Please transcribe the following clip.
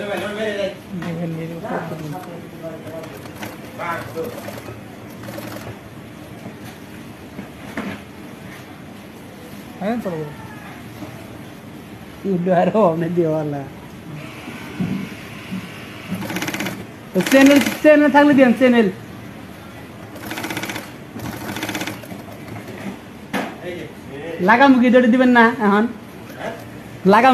দেখেন এরকম করুন। হ্যাঁ চলো বলো। উল্টো আর হবে দেওয়ালা চ্যানেল চ্যানেল থাকলে দিন চ্যানেল লাগাম কি দৌড়ে দিবেন না এখন লাগাম